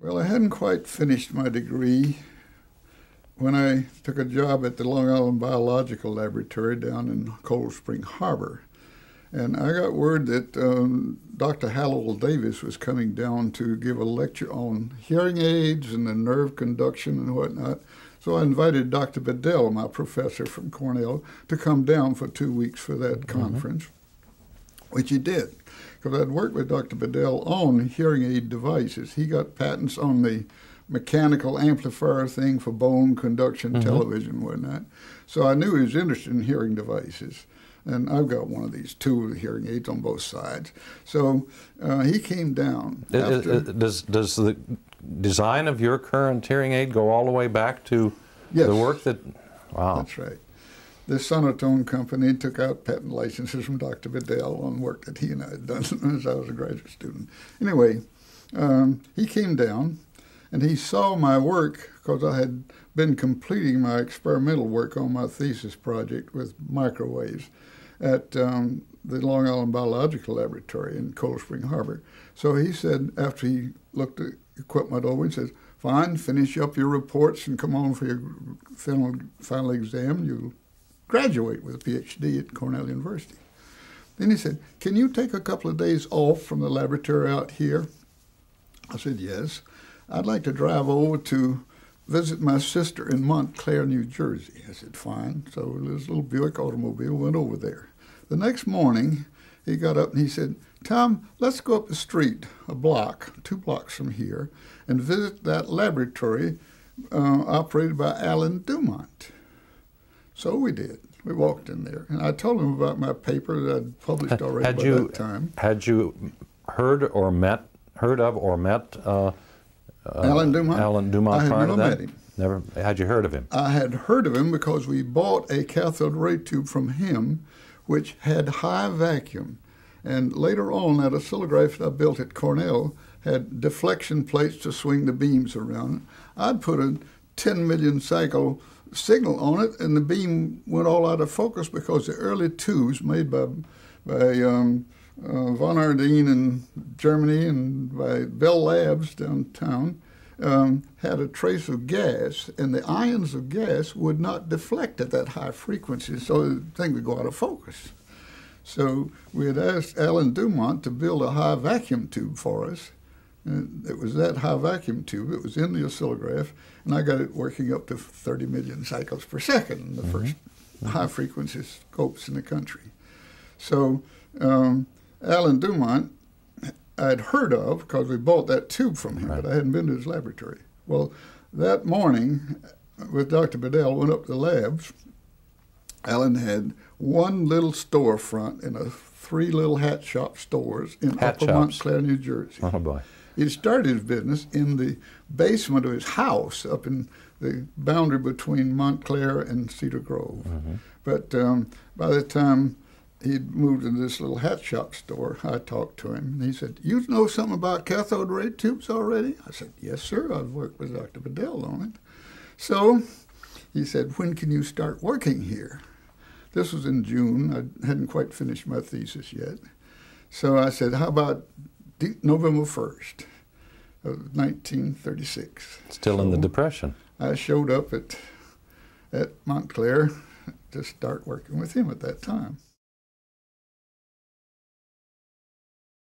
Well, I hadn't quite finished my degree when I took a job at the Long Island Biological Laboratory down in Cold Spring Harbor. And I got word that um, Dr. Hallowell Davis was coming down to give a lecture on hearing aids and the nerve conduction and whatnot. So I invited Dr. Bedell, my professor from Cornell, to come down for two weeks for that mm-hmm. conference, which he did. Because I'd worked with Dr. Bedell on hearing aid devices. He got patents on the mechanical amplifier thing for bone conduction mm-hmm. television and whatnot. So I knew he was interested in hearing devices and I've got one of these two hearing aids on both sides. So uh, he came down. After, does does the design of your current hearing aid go all the way back to yes, the work that? Wow, that's right. The Sonotone company took out patent licenses from Dr. Bedell on work that he and I had done as I was a graduate student. Anyway, um, he came down and he saw my work because I had been completing my experimental work on my thesis project with microwaves at um, the Long Island Biological Laboratory in Cold Spring Harbor. So he said, after he looked at equipment over, he says, fine, finish up your reports and come on for your final, final exam. You'll graduate with a PhD at Cornell University. Then he said, can you take a couple of days off from the laboratory out here? I said, yes. I'd like to drive over to visit my sister in Montclair, New Jersey. I said, fine. So this little Buick automobile went over there. The next morning, he got up and he said, Tom, let's go up the street, a block, two blocks from here, and visit that laboratory uh, operated by Allen DuMont. So we did. We walked in there, and I told him about my paper that I'd published already had by you, that time. Had you heard or met, heard of or met uh, uh, Allen DuMont. Allen DuMont. I had never met him. Never. Had you heard of him? I had heard of him because we bought a cathode ray tube from him, which had high vacuum, and later on that oscillograph I built at Cornell had deflection plates to swing the beams around. I'd put a 10 million cycle signal on it, and the beam went all out of focus because the early tubes made by by um, uh, von Ardenne in Germany and by Bell Labs downtown um, had a trace of gas, and the ions of gas would not deflect at that high frequency, so the thing would go out of focus. So we had asked Allen DuMont to build a high vacuum tube for us. And it was that high vacuum tube. It was in the oscillograph, and I got it working up to 30 million cycles per second, the mm-hmm. 1st mm-hmm. high frequency scopes in the country. So um, Allen DuMont I'd heard of because we bought that tube from him, right. but I hadn't been to his laboratory. Well, that morning, with Dr. Bedell, went up to the labs. Allen had one little storefront in a three little hat shop stores in hat Upper shops. Montclair, New Jersey. Oh boy! He started his business in the basement of his house up in the boundary between Montclair and Cedar Grove. Mm-hmm. But um, by the time he'd moved into this little hat shop store. I talked to him, and he said, "You know something about cathode ray tubes already?" I said, "Yes, sir. I've worked with Dr. Bedell on it." So he said, "When can you start working here?" This was in June. I hadn't quite finished my thesis yet. So I said, "How about November first of 1936?" Still so in the Depression. I showed up at at Montclair to start working with him at that time.